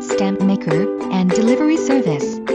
Stamp Maker, and Delivery Service.